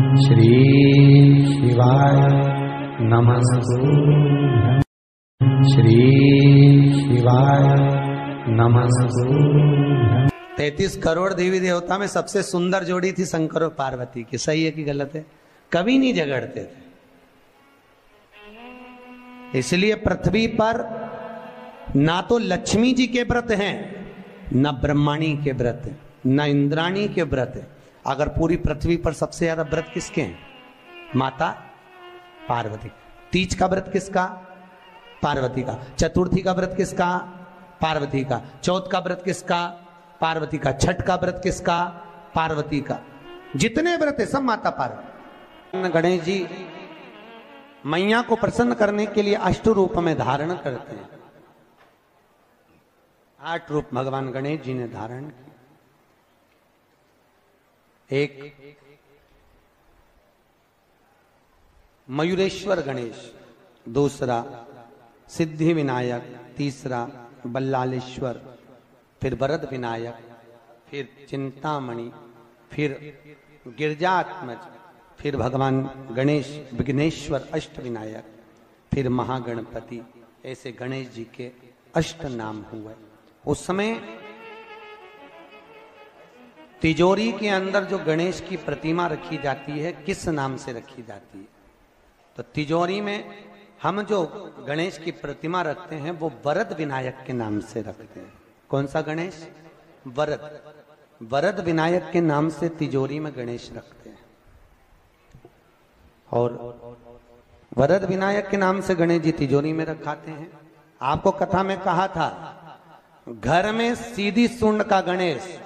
श्री शिवाय नमस्तु। श्री शिवाय नमस्तु। तैतीस करोड़ देवी देवता में सबसे सुंदर जोड़ी थी शंकर और पार्वती की। सही है कि गलत है? कभी नहीं झगड़ते थे। इसलिए पृथ्वी पर ना तो लक्ष्मी जी के व्रत हैं, ना ब्रह्माणी के व्रत हैं, ना इंद्राणी के व्रत हैं। अगर पूरी पृथ्वी पर सबसे ज़्यादा व्रत किसके हैं? माता पार्वती। तीज का व्रत किसका? पार्वती का। चतुर्थी का व्रत किसका? पार्वती का। चौथ का व्रत किसका? पार्वती का। छठ का व्रत किसका? पार्वती का। जितने व्रत है, सब माता पार्वती। गणेश जी, मैया को प्रसन्न करने के लिए अष्ट रूप में धारण करते हैं। आठ रूप भगवान गणेश जी ने धारण किए। एक मयूरेश्वर गणेश, दूसरा सिद्धि विनायक, तीसरा बल्लालेश्वर, फिर वरद विनायक, फिर चिंतामणि, फिर गिरजात्मज, फिर भगवान गणेश, विघ्नेश्वर अष्ट विनायक फिर महागणपति, ऐसे गणेश जी के अष्ट नाम हुए। उस समय तिजोरी के अंदर जो गणेश की प्रतिमा रखी जाती है, किस नाम से रखी जाती है? तो तिजोरी में हम जो गणेश की प्रतिमा रखते हैं, वो वरद विनायक के नाम से रखते हैं। कौन सा गणेश? वरद। वरद विनायक के नाम से तिजोरी में गणेश रखते हैं। और वरद विनायक के नाम से गणेश जी तिजोरी में रखाते हैं। आपको कथा में कहा था, घर में सीधी सुंड का गणेश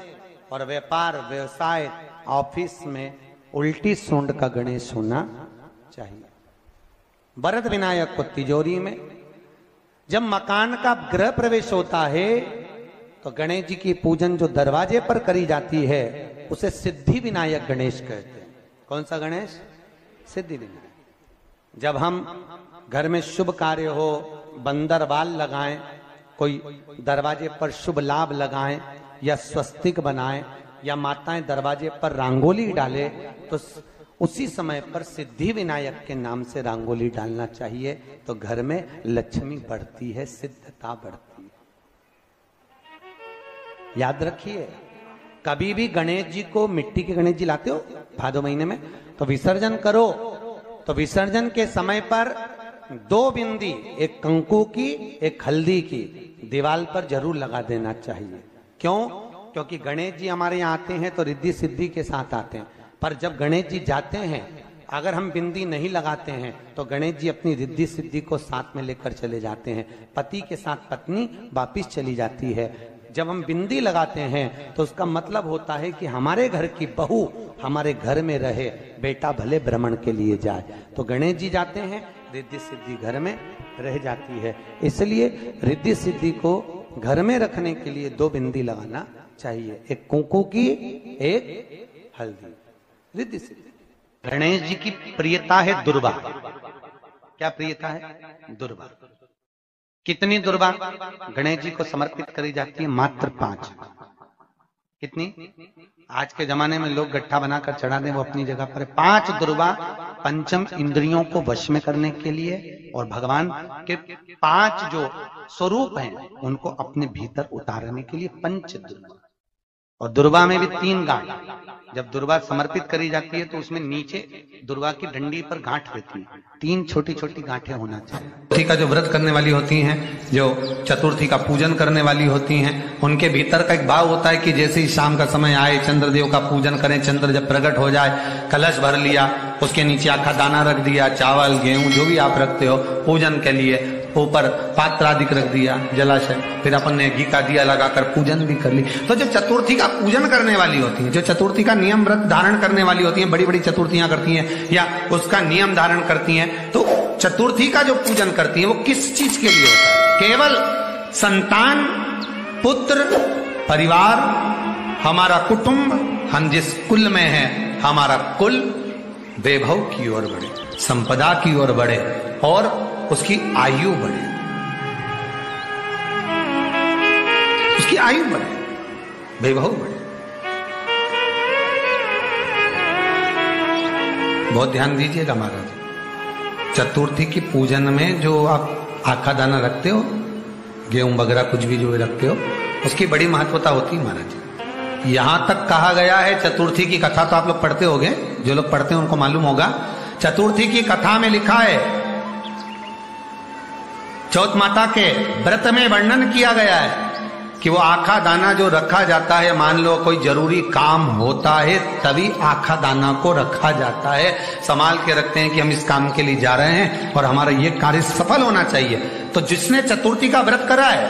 और व्यापार, व्यवसाय, ऑफ़िस में उल्टी सुंड का गणेश होना चाहिए। वरद विनायक को तिजोरी में, जब मकान का गृह प्रवेश होता है तो गणेश जी की पूजन जो दरवाजे पर करी जाती है, उसे सिद्धि विनायक गणेश कहते हैं। कौन सा गणेश? सिद्धि विनायक। जब हम घर में शुभ कार्य हो बंदर बाल लगाएँ, कोई दरवाजे पर शुभ लाभ लगाएँ या स्वस्तिक बनाए या माताएँ दरवाजे पर रंगोली डाले तो उसी समय पर सिद्धि विनायक के नाम से रंगोली डालना चाहिए। तो घर में लक्ष्मी बढ़ती है, सिद्धता बढ़ती है। याद रखिए, कभी भी गणेश जी को मिट्टी के गणेश जी लाते हो भादो महीने में? तो विसर्जन करो। तो विसर्जन के समय पर दो बिंदी, एक कंकु की, एक हल्दी की, दीवाल पर ज़रूर लगा देना चाहिए। क्यों? क्योंकि गणेश जी हमारे यहाँ आते हैं तो रिद्धि सिद्धि के साथ आते हैं। पर जब गणेश जी जाते हैं, अगर हम बिंदी नहीं लगाते हैं तो गणेश जी अपनी रिद्धि सिद्धि को साथ में लेकर चले जाते हैं। पति के साथ पत्नी वापिस चली जाती है। जब हम बिंदी लगाते हैं तो उसका मतलब होता है कि हमारे घर की बहू हमारे घर में रहे, बेटा भले भ्रमण के लिए जाए। तो गणेश जी जाते हैं, रिद्धि सिद्धि घर में रह जाती है। इसलिए रिद्धि सिद्धि को घर में रखने के लिए दो बिंदी लगाना चाहिए। एक कुंकू की, एक हल्दी। रिद्धि गणेश जी की प्रियता है दुर्वा क्या प्रियता है? दुर्वा कितनी दुर्वा गणेश जी को समर्पित करी जाती है मात्र पाँच। कितनी? आज के जमाने में लोग गट्ठा बनाकर चढ़ा दें, वो अपनी जगह पर पाँच दुर्वा पंचम इंद्रियों को वश में करने के लिए और भगवान के पाँच जो स्वरूप हैं, उनको अपने भीतर उतारने के लिए पंच दुर्वा और दुर्वा में भी तीन गांठ। जब दुर्वा समर्पित करी जाती है तो उसमें नीचे दुर्वा की डंडी पर गांठ रहती है। तीन छोटी छोटी गांठें होना चाहिए। चतुर्थी का जो व्रत करने वाली होती हैं, जो चतुर्थी का पूजन करने वाली होती हैं, उनके भीतर का एक भाव होता है कि जैसे ही शाम का समय आए, चंद्रदेव का पूजन करें, चंद्र जब प्रकट हो जाए, कलश भर लिया, उसके नीचे आखा दाना रख दिया, चावल, गेहूँ, जो भी आप रखते हो, पूजन के लिए ऊपर पात्र आदि रख दिया, जलाशय। फिर अपन ने घी का दिया लगाकर पूजन भी कर ली। तो जो चतुर्थी का पूजन करने वाली होती है, जो चतुर्थी का नियम व्रत धारण करने वाली होती है बड़ी बड़ी चतुर्थियाँ करती हैं, या उसका नियम धारण करती हैं तो चतुर्थी का जो पूजन करती है, वो किस चीज़ के लिए होता है? केवल संतान, पुत्र, परिवार, हमारा कुटुंब, हम जिस कुल में है, हमारा कुल, वैभव की ओर बढ़े, संपदा की ओर बढ़े, और उसकी आयु बढ़े। उसकी आयु बढ़े। वैभव बढ़े। बहुत ध्यान दीजिएगा महाराज। चतुर्थी की पूजन में जो आप आखा दाना रखते हो, गेहूँ वगैरह कुछ भी जो भी रखते हो, उसकी बड़ी महत्वता होती है महाराज। यहाँ तक कहा गया है, चतुर्थी की कथा तो आप लोग पढ़ते होगे। जो लोग पढ़ते हैं उनको मालूम होगा। चतुर्थी की कथा में लिखा है चौथ माता के व्रत में वर्णन किया गया है कि वो आखा दाना जो रखा जाता है, मान लो कोई ज़रूरी काम होता है, तभी आखा दाना को रखा जाता है। संभाल के रखते हैं कि हम इस काम के लिए जा रहे हैं और हमारा ये कार्य सफल होना चाहिए। तो जिसने चतुर्थी का व्रत करा है,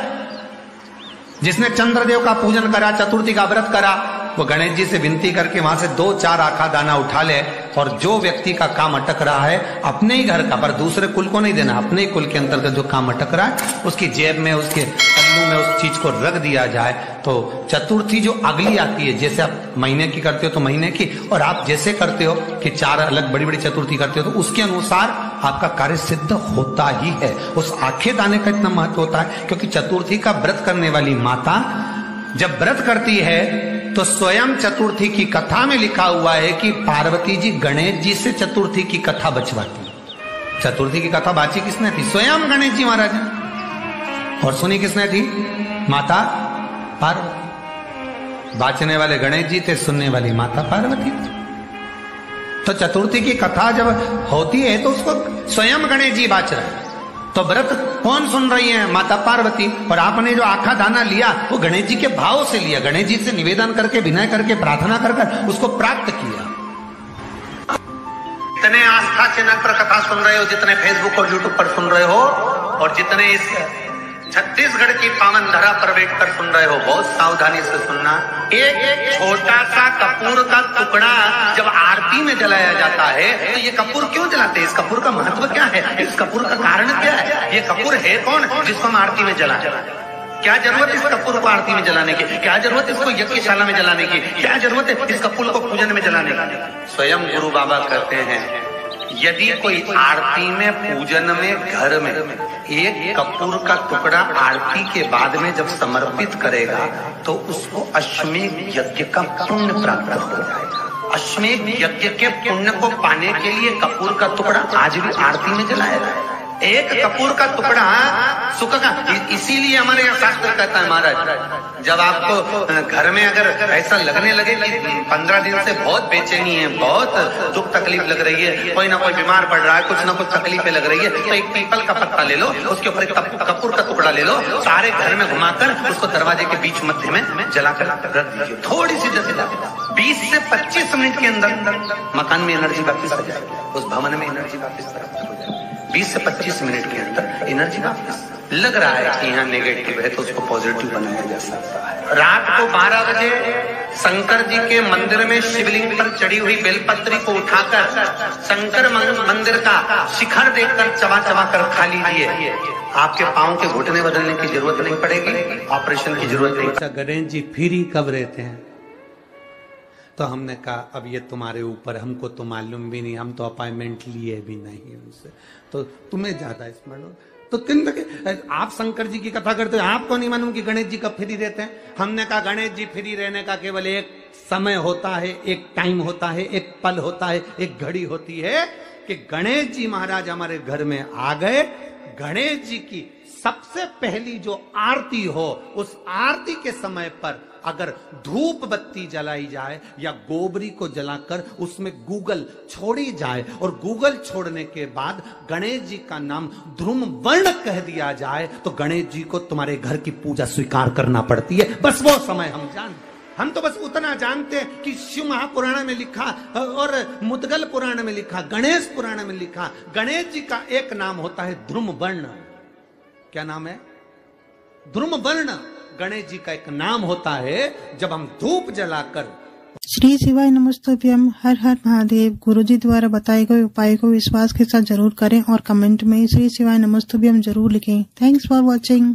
जिसने चंद्रदेव का पूजन करा, चतुर्थी का व्रत करा वो गणेश जी से विनती करके वहाँ से दो चार आखा दाना उठा ले और जो व्यक्ति का काम अटक रहा है, अपने ही घर का, पर दूसरे कुल को नहीं देना, अपने ही कुल के अंतर्गत जो काम अटक रहा है, उसकी जेब में, उसके पल्लू में, उस चीज़ को रख दिया जाए तो चतुर्थी जो अगली आती है, जैसे आप महीने की करते हो तो महीने की, और आप जैसे करते हो कि चार अलग बड़ी बड़ी चतुर्थी करते हो तो उसके अनुसार आपका कार्य सिद्ध होता ही है। उस आखे दाने का इतना महत्व होता है, क्योंकि चतुर्थी का व्रत करने वाली माता जब व्रत करती है तो स्वयं चतुर्थी की कथा में लिखा हुआ है कि पार्वती जी गणेश जी से चतुर्थी की कथा बचवाती चतुर्थी की कथा बाची किसने थी? स्वयं गणेश जी महाराज और सुनी किसने थी? माता पार्वती। बाचने वाले गणेश जी थे, सुनने वाली माता पार्वती तो चतुर्थी की कथा जब होती है तो उसको स्वयं गणेश जी बाच रहे तो व्रत कौन सुन रही है? माता पार्वती। और आपने जो आखा दाना लिया, वो गणेश जी के भाव से लिया। गणेश जी से निवेदन करके, विनय करके, प्रार्थना कर उसको प्राप्त किया। जितने आस्था चैनल पर कथा सुन रहे हो, जितने फेसबुक और यूट्यूब पर सुन रहे हो, और जितने इस छत्तीसगढ़ की पावन धरा पर बैठकर सुन रहे हो, बहुत सावधानी से सुनना। एक एक छोटा सा कपूर का टुकड़ा जब आरती में जलाया जाता है तो ये कपूर क्यों जलाते हैं? इस कपूर का महत्व क्या है? इस कपूर का कारण क्या है? ये कपूर है कौन जिसको हम आरती में जला क्या ज़रूरत इस कपूर को आरती में जलाने की? क्या ज़रूरत इसको यज्ञशाला में जलाने की? क्या ज़रूरत है इस कपूर को पूजन में जलाने की? स्वयं गुरु बाबा कहते हैं यदि कोई आरती में, पूजन में, घर में एक कपूर का टुकड़ा आरती के बाद में जब समर्पित करेगा तो उसको अश्वमेघ यज्ञ का पुण्य प्राप्त हो जाएगा। अश्वमेघ यज्ञ के पुण्य को पाने के लिए कपूर का टुकड़ा आज भी आरती में जलाया जाएगा। एक कपूर का टुकड़ा सुख का इसीलिए हमारे यहाँ शास्त्र कहता है महाराज, जब आपको घर में अगर ऐसा लगने लगे कि पंद्रह दिन से बहुत बेचैनी है, बहुत दुख तकलीफ़ लग रही है, कोई ना कोई बीमार पड़ रहा है, कुछ ना कुछ तकलीफें लग रही है तो एक पीपल का पत्ता ले लो, उसके ऊपर एक कपूर का टुकड़ा ले लो, सारे घर में घुमाकर उसको दरवाजे के बीच मध्य में जलाकर रख दीजिए। थोड़ी सी जैसे बीस से पच्चीस मिनट के अंदर मकान में एनर्जी वापिस आ उस भवन में एनर्जी वापिस हो बीस से पच्चीस मिनट के अंदर एनर्जी वापस। लग रहा है कि यहाँ नेगेटिव है तो उसको पॉजिटिव बनाया जा सकता है। रात को 12 बजे शंकर जी के मंदिर में शिवलिंग पर चढ़ी हुई बेलपत्री को उठाकर शंकर मंदिर का शिखर देखकर चबा चबा कर खा लीजिए। आपके पाँव के घुटने बदलने की ज़रूरत नहीं पड़ेगी ऑपरेशन की ज़रूरत नहीं। अच्छा गणेश जी फिर ही कब रहते हैं? तो हमने कहा, अब ये तुम्हारे ऊपर हमको तो मालूम भी नहीं, हम तो अपॉइंटमेंट लिए भी नहीं उनसे। तो तुम्हें ज़्यादा स्मरण तो लगे, आप शंकर जी की कथा करते हो, आपको नहीं मालूम कि गणेश जी कब फ्री रहते हैं? हमने कहा, गणेश जी फ्री रहने का केवल एक समय होता है, एक टाइम होता है, एक पल होता है, एक घड़ी होती है कि गणेश जी महाराज हमारे घर में आ गए गणेश जी की सबसे पहली जो आरती हो, उस आरती के समय पर अगर धूप बत्ती जलाई जाए या गोबरी को जलाकर उसमें गूगल छोड़ी जाए और गूगल छोड़ने के बाद गणेश जी का नाम ध्रुम वर्ण कह दिया जाए तो गणेश जी को तुम्हारे घर की पूजा स्वीकार करना पड़ती है। बस वो समय हम जान हम तो बस उतना जानते हैं कि शिव महापुराण में लिखा, और मुदगल पुराण में लिखा, गणेश पुराण में लिखा, गणेश जी का एक नाम होता है ध्रुम वर्ण क्या नाम है? ध्रुम वर्ण गणेश जी का एक नाम होता है जब हम धूप जलाकर। श्री शिवाय नमस्तभ्यम, हर हर महादेव गुरु जी द्वारा बताए गए उपाय को विश्वास के साथ ज़रूर करें और कमेंट में श्री शिवाय नमस्तभ्यम ज़रूर लिखें। Thanks for watching